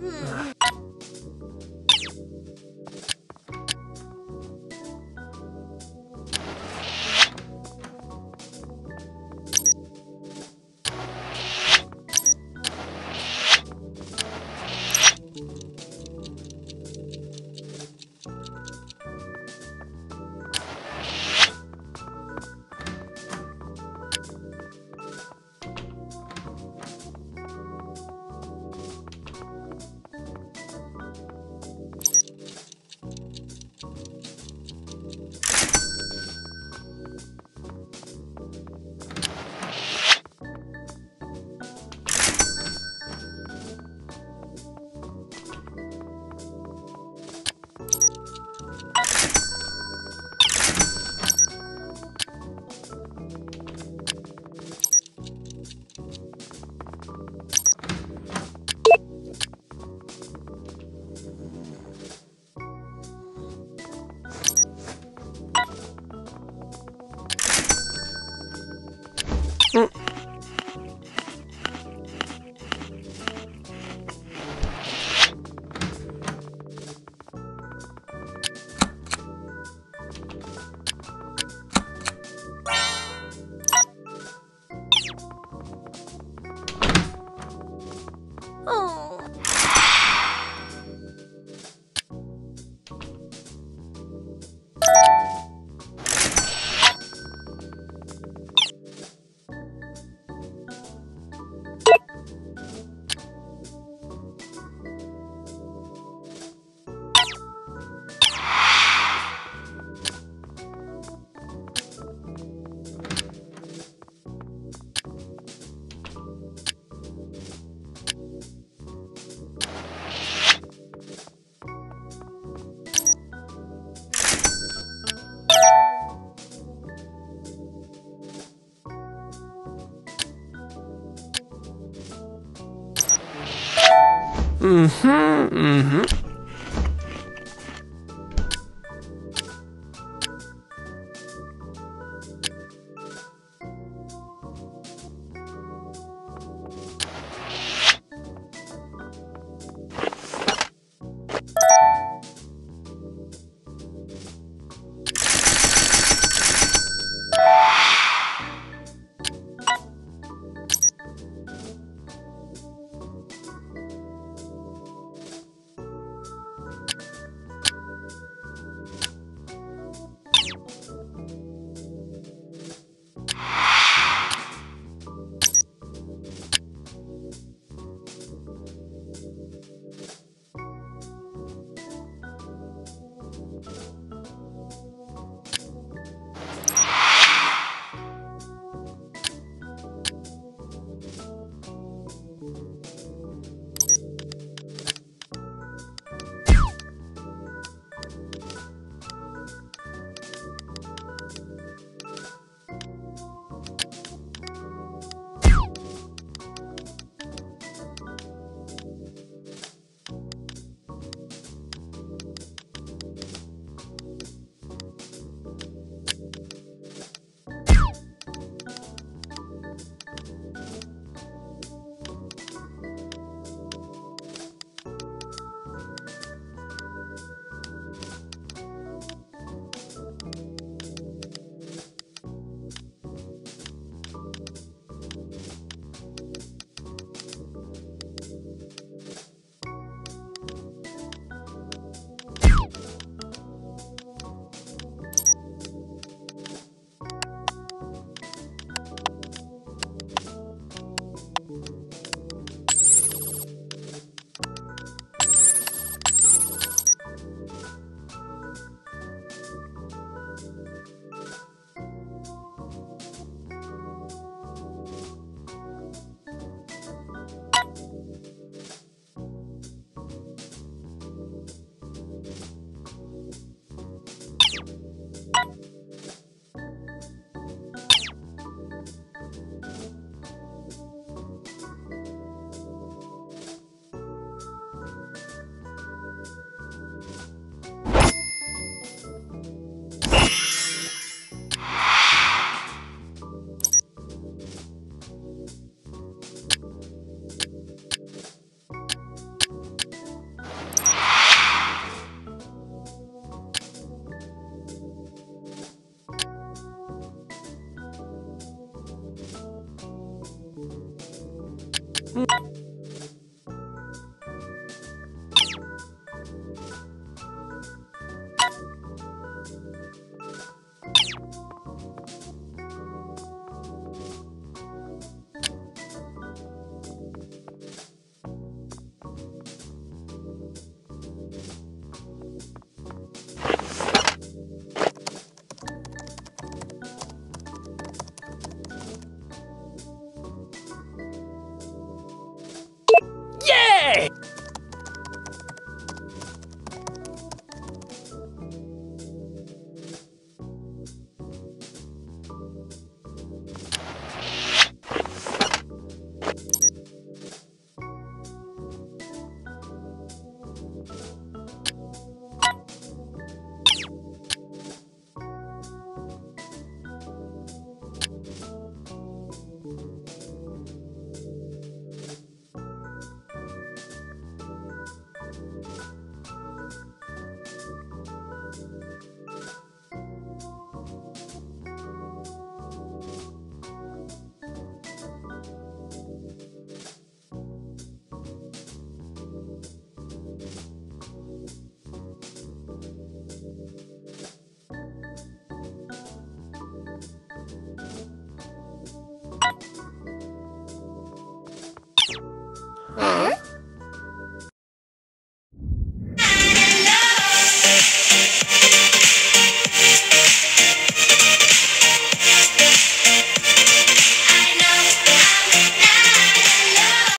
うん。Mm-hmm. Mm-hmm.